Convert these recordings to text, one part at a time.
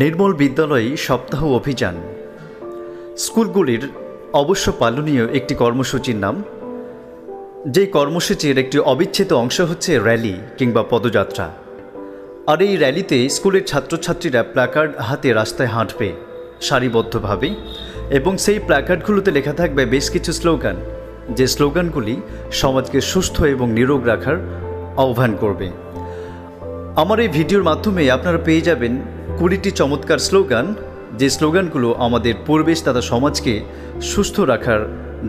নির্মল বিদ্যালয় সপ্তাহ অভিযান। স্কুলগুলির অবশ্য পালনীয় একটি কর্মসূচির নাম যেই কর্মসূচির একটি অবিচ্ছেদ অংশ হচ্ছে র্যালি কিংবা পদযাত্রা। আর এই র্যালিতে স্কুলের ছাত্রছাত্রীরা প্ল্যাকার্ড হাতে রাস্তায় হাঁটবে, সারিবদ্ধভাবে, এবং সেই প্ল্যাকার্ডগুলোতে লেখা থাকবে বেশ কিছু স্লোগান, যে স্লোগানগুলি সমাজকে সুস্থ এবং নিরোগ রাখার আহ্বান করবে। আমার এই ভিডিওর মাধ্যমে আপনারা পেয়ে যাবেন কুড়িটি চমৎকার স্লোগান, যে স্লোগানগুলো আমাদের পরিবেশ তথা সমাজকে সুস্থ রাখার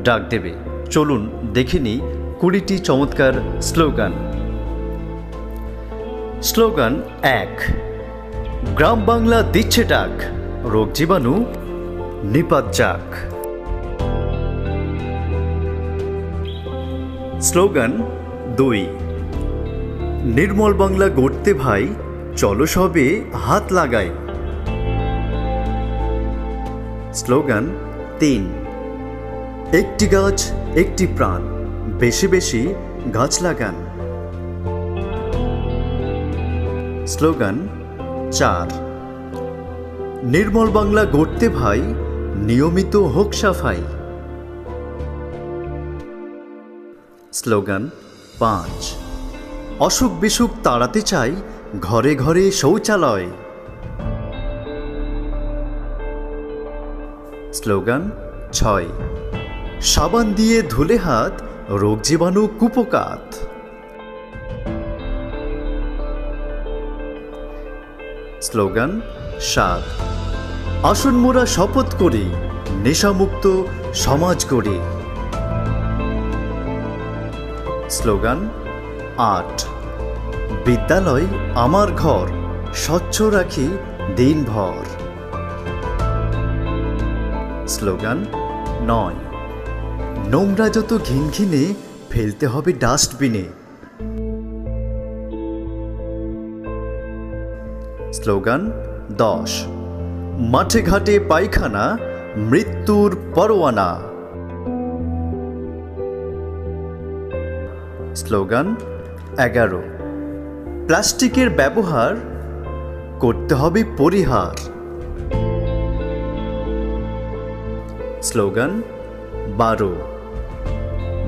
ডাক দেবে। চলুন দেখে নিই কুড়িটি চমৎকার স্লোগান। স্লোগান এক, গ্রাম বাংলা দিচ্ছে ডাক, রোগ জীবাণু নিপাত যাক। স্লোগান দুই, নির্মল বাংলা গড়তে ভাই চলো সবে হাত লাগাই। স্লোগান, তিন। একটি গাছ, একটি প্রাণ, বেশি বেশি গাছ লাগান। স্লোগান, চার। নির্মল বাংলা গড়তে ভাই, নিয়মিত হোক সাফাই। স্লোগান, পাঁচ। অসুখ বিসুখ তাড়াতে চাই ঘরে ঘরে শৌচালয়। স্লোগান, ছয়। সাবান দিয়ে ধুলে হাত, রোগ জীবাণু কুপকাত। স্লোগান, সাত। আসন মোরা শপথ করি, নেশামুক্ত সমাজ গড়ি। স্লোগান, আট। বিদ্যালয় আমার ঘর, স্বচ্ছ রাখি দিনভর। স্লোগান, নয়। নোংরা যত ঘিনঘিনে, ফেলতে হবে ডাস্টবিনে। স্লোগান, দশ। মাঠে ঘাটে পায়খানা, মৃত্যুর পরোয়ানা। স্লোগান, এগারো। প্লাস্টিকের ব্যবহার করতে হবে পরিহার। স্লোগান, বারো।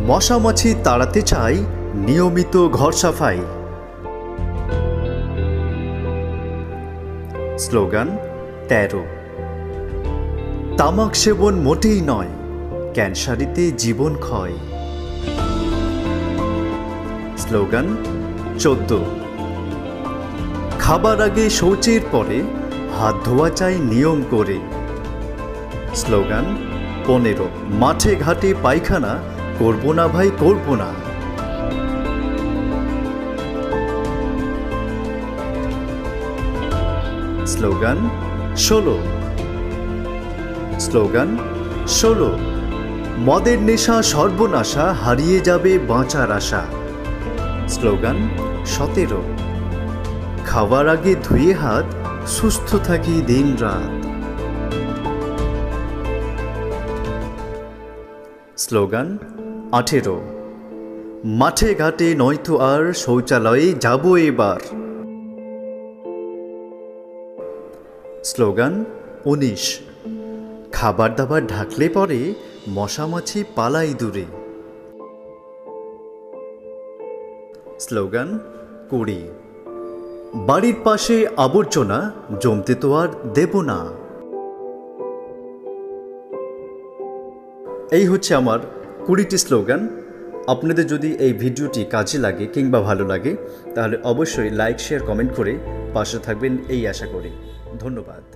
মশামাছি তাড়াতে চাই নিয়মিত ঘর সাফাই। স্লোগান, তেরো। তামাক সেবন মোটেই নয়, ক্যান্সারিতে জীবন ক্ষয়। স্লোগান, চোদ্দ। খাবার আগে শৌচের পরে হাত ধোয়া চাই নিয়ম করে। স্লোগান, পনেরো, মাঠে ঘাটে পায়খানা, করব না ভাই, করব না। স্লোগান, ষোলো। স্লোগান, ষোলো। মদের নেশা, সর্বনাশা, হারিয়ে যাবে বাঁচার আশা। স্লোগান, সতেরো। খাওয়ার আগে ধুয়ে হাত, সুস্থ থাকি দিন রাত। স্লোগান, আঠেরো। মাঠে ঘাটে নয়তো আর শৌচালয়ে যাব এবার। স্লোগান, উনিশ। খাবার দাবার ঢাকলে পরে মশামাছি পালাই দূরে। স্লোগান, কুড়ি। বাড়ির পাশে আবর্জনা, জমতে তো আর দেব না। এই হচ্ছে আমার কুড়িটি স্লোগান। আপনাদের যদি এই ভিডিওটি কাজে লাগে কিংবা ভালো লাগে, তাহলে অবশ্যই লাইক, শেয়ার, কমেন্ট করে পাশে থাকবেন, এই আশা করি। ধন্যবাদ।